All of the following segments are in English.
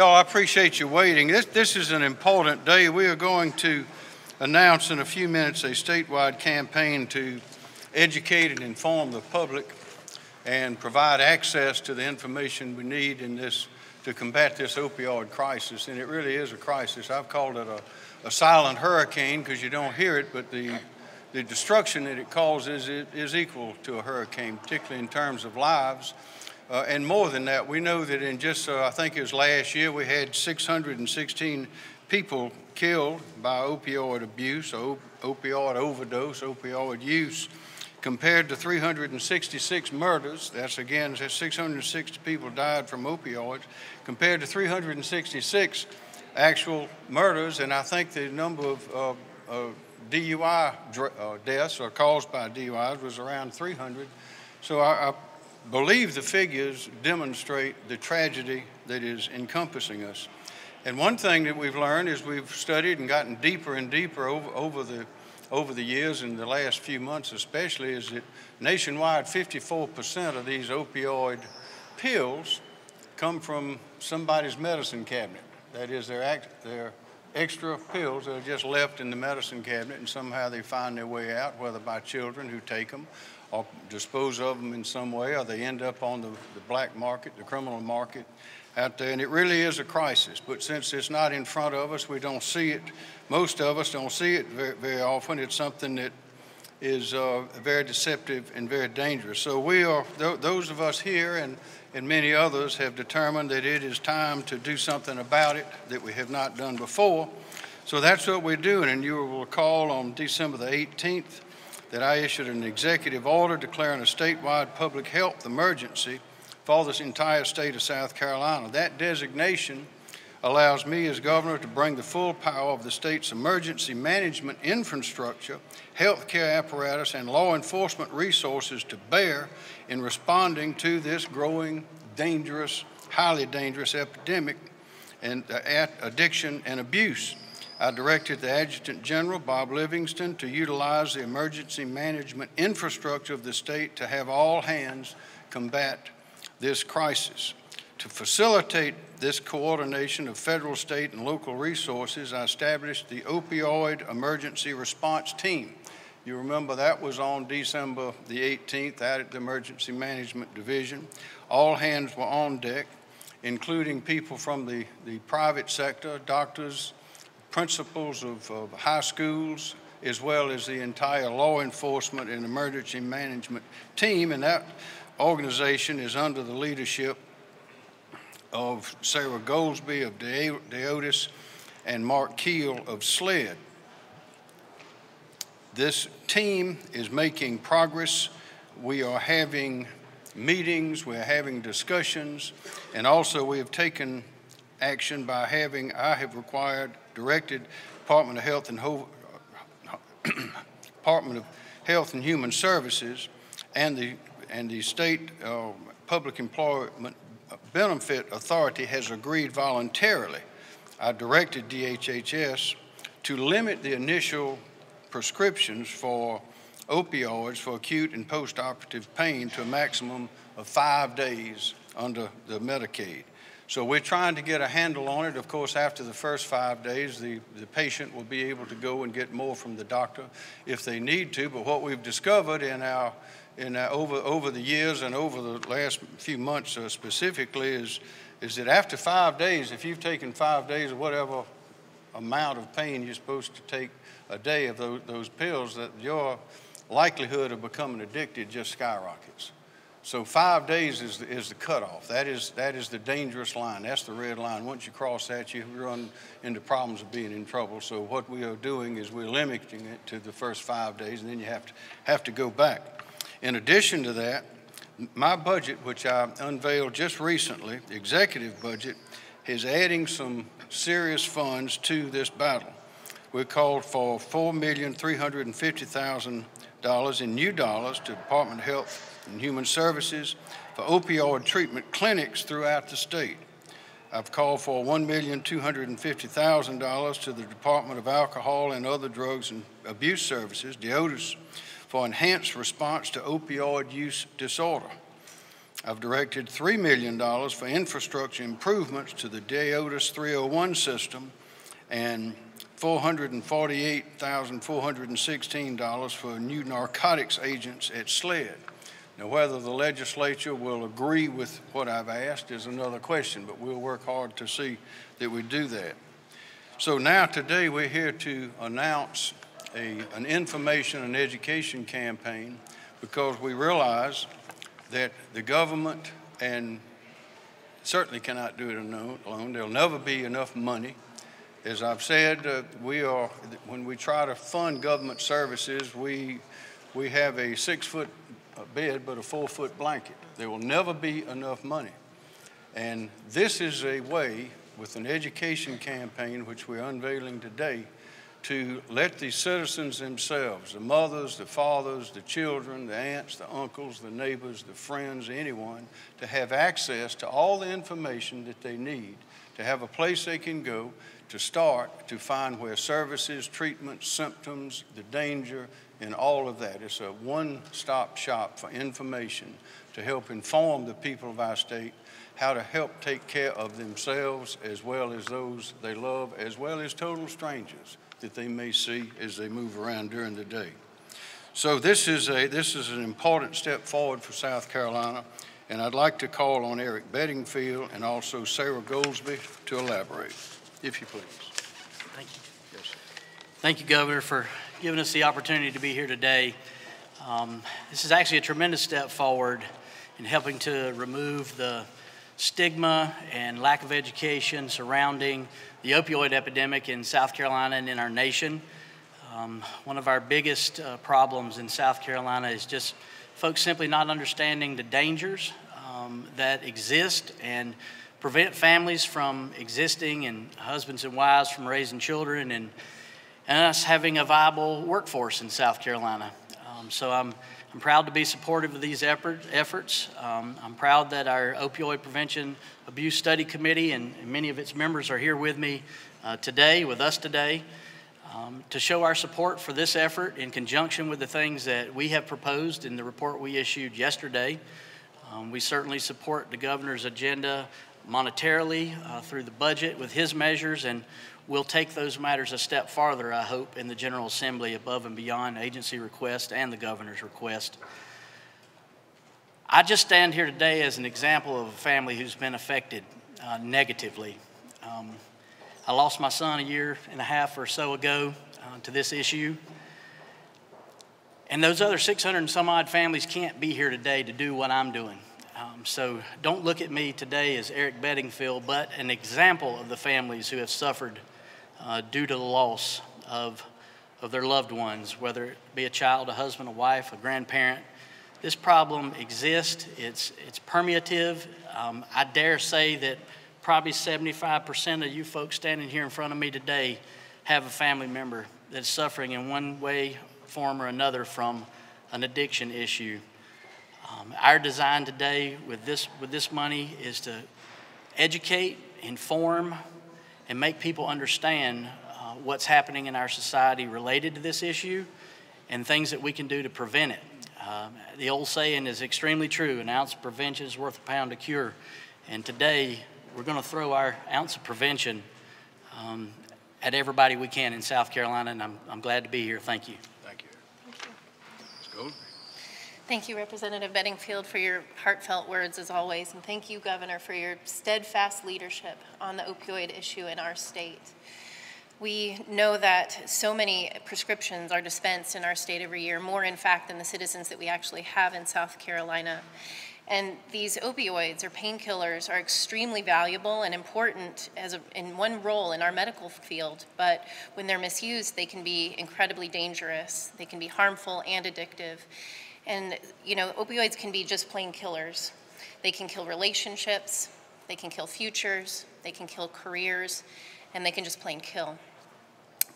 Y'all, I appreciate you waiting. This, this is an important day. We are going to announce in a few minutes a statewide campaign to educate and inform the public and provide access to the information we need in this to combat this opioid crisis. And it really is a crisis. I've called it a, a silent hurricane because you don't hear it, but the, the destruction that it causes is, is equal to a hurricane, particularly in terms of lives. Uh, and more than that, we know that in just, uh, I think it was last year, we had 616 people killed by opioid abuse, op- opioid overdose, opioid use, compared to 366 murders. That's again, 660 people died from opioids, compared to 366 actual murders. And I think the number of uh, uh DUI uh, deaths or caused by DUIs was around 300. So I, I believe the figures demonstrate the tragedy that is encompassing us. And one thing that we've learned is we've studied and gotten deeper and deeper over, over the over the years in the last few months especially is that nationwide 54% of these opioid pills come from somebody's medicine cabinet. That is, they're, act, they're extra pills that are just left in the medicine cabinet and somehow they find their way out, whether by children who take them or dispose of them in some way, or they end up on the, the black market, the criminal market out there. And it really is a crisis. But since it's not in front of us, we don't see it. Most of us don't see it very, very often. It's something that is uh, very deceptive and very dangerous. So we are, th- those of us here and, and many others have determined that it is time to do something about it that we have not done before. So that's what we're doing. And you will recall on December the 18th, that I issued an executive order declaring a statewide public health emergency for this entire state of South Carolina. That designation allows me as governor to bring the full power of the state's emergency management infrastructure, healthcare apparatus, and law enforcement resources to bear in responding to this growing, dangerous, highly dangerous epidemic and uh, addiction and abuse. I directed the Adjutant General, Bob Livingston, to utilize the emergency management infrastructure of the state to have all hands combat this crisis. To facilitate this coordination of federal, state, and local resources, I established the Opioid Emergency Response Team. You remember that was on December the 18th out at the Emergency Management Division. All hands were on deck, including people from the, the private sector, doctors, principals of, of high schools, as well as the entire law enforcement and emergency management team. And that organization is under the leadership of Sara Goldsby of DAODAS and Mark Keel of SLED. This team is making progress. We are having meetings, we're having discussions, and also we have taken action by having, I have required directed Department of Health and Ho- Department of Health and Human Services and the and the state uh, public employment benefit authority has agreed voluntarily. I directed DHHS to limit the initial prescriptions for opioids for acute and postoperative pain to a maximum of five days under the Medicaid. So we're trying to get a handle on it. Of course, after the first five days, the, the patient will be able to go and get more from the doctor if they need to. But what we've discovered in our in our, over over the years and over the last few months uh, specifically is is that after five days, if you've taken five days of whatever amount of pain you're supposed to take a day of those, those pills, that your likelihood of becoming addicted just skyrockets. So five days is the, is the cutoff. That is, that is the dangerous line. That's the red line. Once you cross that, you run into problems of being in trouble. So what we are doing is we're limiting it to the first five days, and then you have to, have to go back. In addition to that, my budget, which I unveiled just recently, the executive budget, is adding some serious funds to this battle. We called for $4,350,000 in new dollars to Department of Health and Human Services for opioid treatment clinics throughout the state. I've called for $1,250,000 to the Department of Alcohol and Other Drugs and Abuse Services, DAODAS, for enhanced response to opioid use disorder. I've directed $3 million for infrastructure improvements to the DAODAS 301 system and $448,416 for new narcotics agents at SLED. Now, whether the legislature will agree with what I've asked is another question, but we'll work hard to see that we do that. So now today we're here to announce a, an information and education campaign because we realize that the government and certainly cannot do it alone. There'll never be enough money. As I've said, uh, we are when we try to fund government services, we we have a six-foot uh, bed but a four-foot blanket. There will never be enough money, and this is a way with an education campaign which we're unveiling today to let the citizens themselves, the mothers, the fathers, the children, the aunts, the uncles, the neighbors, the friends, anyone, to have access to all the information that they need, to have a place they can go to start to find where services, treatment, symptoms, the danger, and all of that. It's a one stop shop for information to help inform the people of our state how to help take care of themselves as well as those they love, as well as total strangers that they may see as they move around during the day. So this is, a, this is an important step forward for South Carolina, and I'd like to call on Eric Bedingfield and also Sara Goldsby to elaborate, if you please. Thank you. Yes. Thank you, Governor, for giving us the opportunity to be here today. Um, this is actually a tremendous step forward in helping to remove the stigma and lack of education surrounding the opioid epidemic in South Carolina and in our nation. Um, one of our biggest uh, problems in South Carolina is just folks simply not understanding the dangers um, that exist and prevent families from existing and husbands and wives from raising children and, and us having a viable workforce in South Carolina. Um, so I'm I'm proud to be supportive of these effort, efforts. Um, I'm proud that our Opioid Prevention Abuse Study Committee and, and many of its members are here with me uh, today, with us today, um, to show our support for this effort in conjunction with the things that we have proposed in the report we issued yesterday. Um, we certainly support the governor's agenda monetarily uh, through the budget with his measures and we'll take those matters a step farther, I hope, in the General Assembly above and beyond agency request and the governor's request. I just stand here today as an example of a family who's been affected uh, negatively. Um, I lost my son a year and a half or so ago uh, to this issue. And those other 600 and some odd families can't be here today to do what I'm doing. Um, so don't look at me today as Eric Bedingfield, but an example of the families who have suffered uh, due to the loss of, of their loved ones, whether it be a child, a husband, a wife, a grandparent. This problem exists, it's, it's permeative. Um, I dare say that probably 75% of you folks standing here in front of me today have a family member that's suffering in one way, form, or another from an addiction issue. Um, our design today with this, with this money is to educate, inform, and make people understand uh, what's happening in our society related to this issue and things that we can do to prevent it. Um, the old saying is extremely true an ounce of prevention is worth a pound of cure. And today, we're going to throw our ounce of prevention um, at everybody we can in South Carolina, and I'm, I'm glad to be here. Thank you. Thank you. Thank you. Let's go. Thank you, Representative Bedingfield, for your heartfelt words as always, and thank you, Governor, for your steadfast leadership on the opioid issue in our state. We know that so many prescriptions are dispensed in our state every year, more in fact than the citizens that we actually have in South Carolina. And these opioids or painkillers are extremely valuable and important as a, in one role in our medical field, but when they're misused, they can be incredibly dangerous. They can be harmful and addictive. And, you know, opioids can be just plain killers. They can kill relationships, they can kill futures, they can kill careers, and they can just plain kill.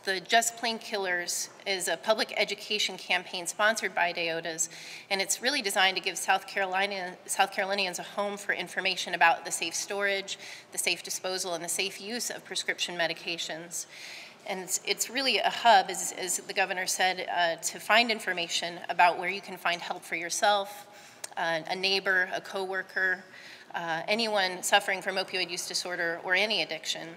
The Just Plain Killers is a public education campaign sponsored by DAODAS, and it's really designed to give South, Carolina, South Carolinians a home for information about the safe storage, the safe disposal, and the safe use of prescription medications. And it's, it's really a hub, as, as the governor said, uh, to find information about where you can find help for yourself, uh, a neighbor, a coworker, uh, anyone suffering from opioid use disorder or any addiction.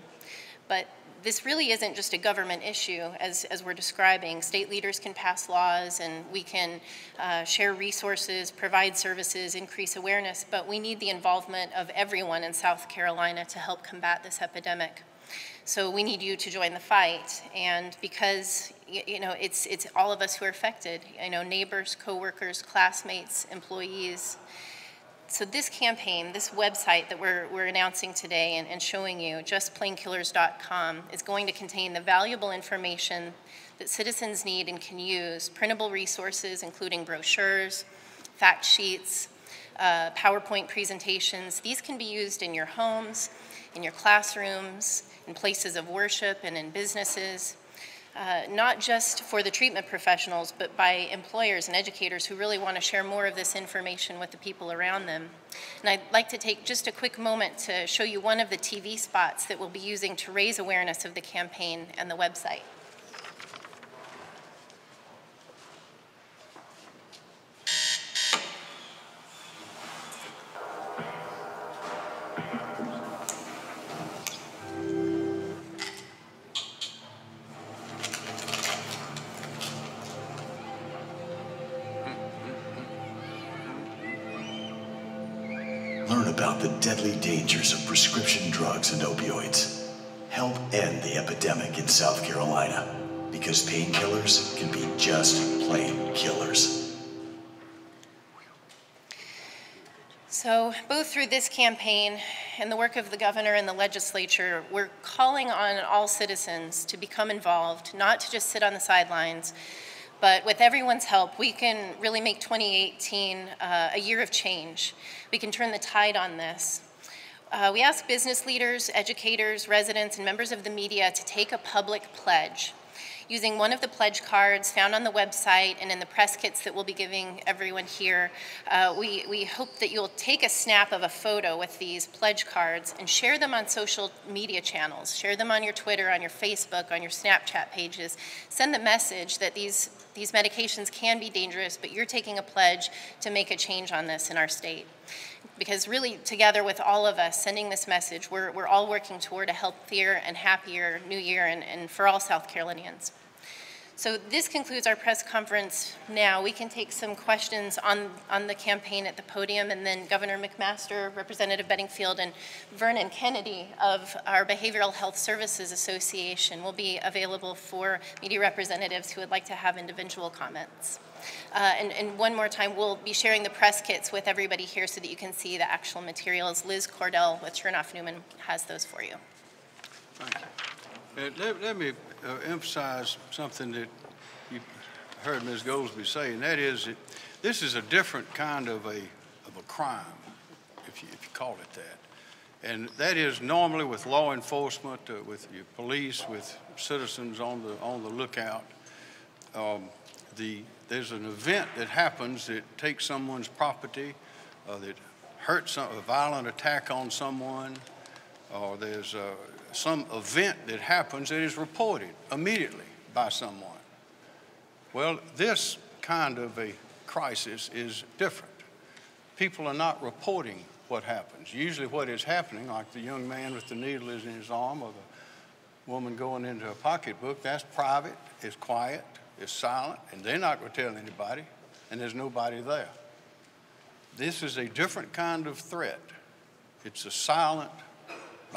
But this really isn't just a government issue, as, as we're describing. State leaders can pass laws and we can uh, share resources, provide services, increase awareness, but we need the involvement of everyone in South Carolina to help combat this epidemic. So we need you to join the fight. And because, you know, it's, it's all of us who are affected, you know, neighbors, coworkers, classmates, employees, so this campaign, this website that we're, we're announcing today and, and showing you, justplainkillers.com, is going to contain the valuable information that citizens need and can use, printable resources including brochures, fact sheets, uh, PowerPoint presentations. These can be used in your homes, in your classrooms, in places of worship, and in businesses uh, not just for the treatment professionals, but by employers and educators who really want to share more of this information with the people around them. And I'd like to take just a quick moment to show you one of the TV spots that we'll be using to raise awareness of the campaign and the website. Can be just plain killers. So, both through this campaign and the work of the governor and the legislature, we're calling on all citizens to become involved, not to just sit on the sidelines, but with everyone's help, we can really make 2018 uh, a year of change. We can turn the tide on this. Uh, we ask business leaders, educators, residents, and members of the media to take a public pledge using one of the pledge cards found on the website and in the press kits that we'll be giving everyone here. Uh, we, we hope that you'll take a snap of a photo with these pledge cards and share them on social media channels. Share them on your Twitter, on your Facebook, on your Snapchat pages. Send the message that these, these medications can be dangerous, but you're taking a pledge to make a change on this in our state because really together with all of us sending this message, we're, we're all working toward a healthier and happier new year and, and for all South Carolinians. So this concludes our press conference now. We can take some questions on, on the campaign at the podium, and then Governor McMaster, Representative Bedingfield, and Vernon Kennedy of our Behavioral Health Services Association will be available for media representatives who would like to have individual comments. Uh, and, and, one more time, we'll be sharing the press kits with everybody here so that you can see the actual materials. Liz Cordell with Chernoff Newman has those for you. Thank you. Uh, let, let, me uh, emphasize something that you heard Ms. Goldsby say, and that is that this is a different kind of a, of a crime, if you, if you call it that. And that is normally with law enforcement, uh, with your police, with citizens on the, on the lookout. Um, the, there's an event that happens that takes someone's property, uh, that hurts some, a violent attack on someone, or there's uh, some event that happens that is reported immediately by someone. Well, this kind of a crisis is different. People are not reporting what happens. Usually, what is happening, like the young man with the needle in his arm or the woman going into a pocketbook, that's private, it's quiet, it's silent, and they're not going to tell anybody, and there's nobody there. This is a different kind of threat. It's a silent,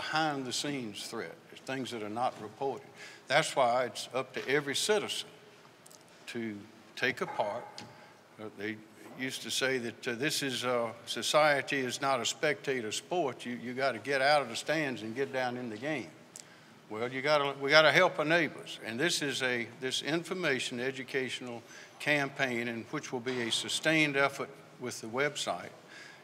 behind the scenes threat. Things that are not reported. That's why it's up to every citizen to take a part. Uh, they used to say that uh, this is uh, society is not a spectator sport. You you got to get out of the stands and get down in the game. Well, you got to we got to help our neighbors, and this is a this information educational campaign, in which will be a sustained effort with the website,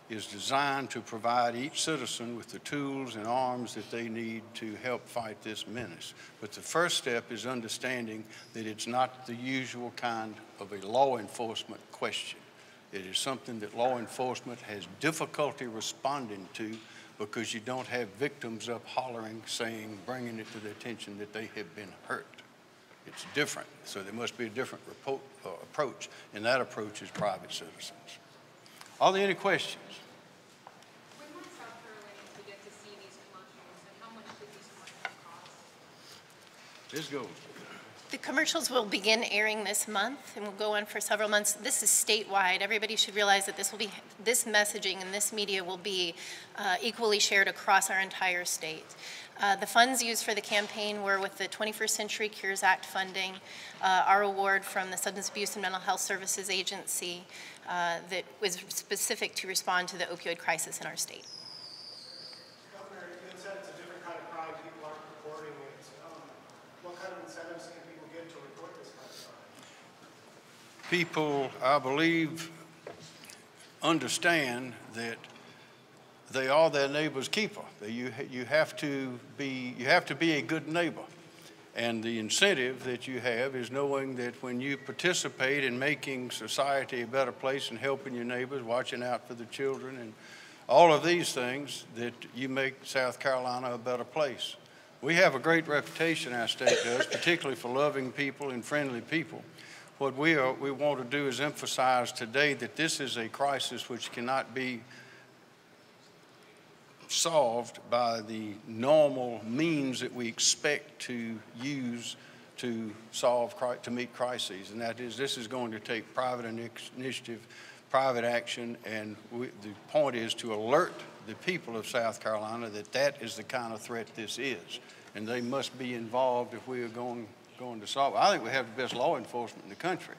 is designed to provide each citizen with the tools and arms that they need to help fight this menace. But the first step is understanding that it's not the usual kind of a law enforcement question. It is something that law enforcement has difficulty responding to because you don't have victims up hollering, saying, bringing it to the attention that they have been hurt. It's different. So there must be a different report, uh, approach, and that approach is private citizens. Are there any questions? When might South Carolinians get to see these commercials, and how much did these commercials cost? Let's go. The commercials will begin airing this month and will go on for several months. This is statewide. Everybody should realize that this will be, this messaging and this media will be uh, equally shared across our entire state. Uh, The funds used for the campaign were with the 21st Century Cures Act funding, uh, our award from the Substance Abuse and Mental Health Services Agency uh, that was specific to respond to the opioid crisis in our state. Governor, you had said it's a different kind of crime, people aren't reporting it. Um, What kind of incentives can people get to report this kind of crime? People, I believe, understand that they are their neighbor's keeper. You, you have to be, you have to be a good neighbor. And the incentive that you have is knowing that when you participate in making society a better place and helping your neighbors, watching out for the children, and all of these things, that you make South Carolina a better place. We have a great reputation, our state does, particularly for loving people and friendly people. What we, are, we want to do is emphasize today that this is a crisis which cannot be solved by the normal means that we expect to use to solve, to meet crises. And that is, this is going to take private initiative, private action, and we, the point is to alert the people of South Carolina that that is the kind of threat this is. And they must be involved if we are going, going to solve. I think we have the best law enforcement in the country.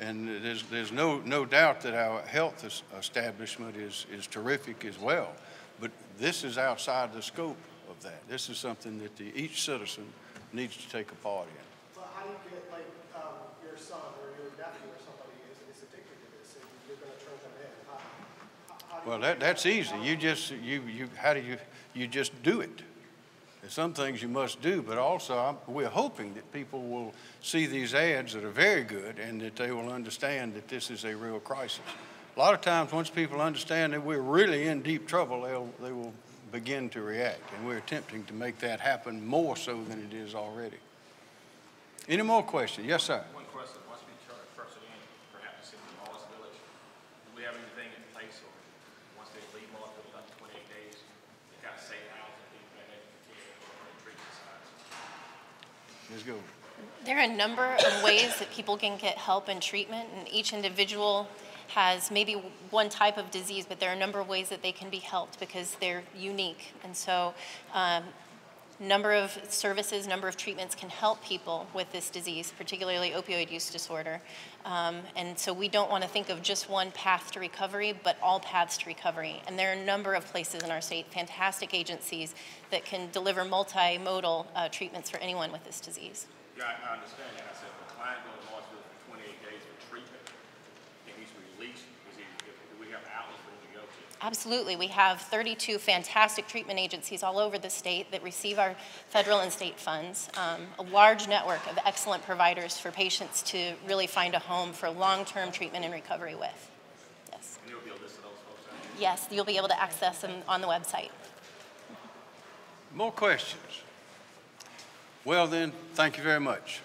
And there's, there's no, no doubt that our health establishment is, is terrific as well. This is outside the scope of that. This is something that the, each citizen needs to take a part in. So how do you get, like, um, your son or your nephew or somebody is, is addicted to this, and you're gonna turn them in? How- how- how do you Well, that, that's easy. You just, you, you, how do you, you just do it. There's some things you must do, but also I'm, we're hoping that people will see these ads that are very good and that they will understand that this is a real crisis. A lot of times, once people understand that we're really in deep trouble, they'll, they will begin to react. And we're attempting to make that happen more so than it is already. Any more questions? Yes, sir. One question, once we turn a person in, perhaps in the Morris Village, do we have anything in place, or once they leave Morris Village, after twenty-eight days, they got safe housing, people that they can care or treatment sites? Let's go. There are a number of ways that people can get help and treatment, and each individual has maybe one type of disease, but there are a number of ways that they can be helped because they're unique. And so, um, number of services, number of treatments can help people with this disease, particularly opioid use disorder. Um, and so we don't want to think of just one path to recovery, but all paths to recovery. And there are a number of places in our state, fantastic agencies that can deliver multimodal uh, treatments for anyone with this disease. Yeah, I, understand that, I said, client goes Morris Village for twenty-eight days for treatment, and he's released, is he, do we have outlets for him to go to? Absolutely. We have 32 fantastic treatment agencies all over the state that receive our federal and state funds, um, a large network of excellent providers for patients to really find a home for long-term treatment and recovery with. Yes. And there'll be a list of those folks out. Yes, you'll be able to access them on the website. More questions? Well then, thank you very much.